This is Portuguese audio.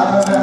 Amém.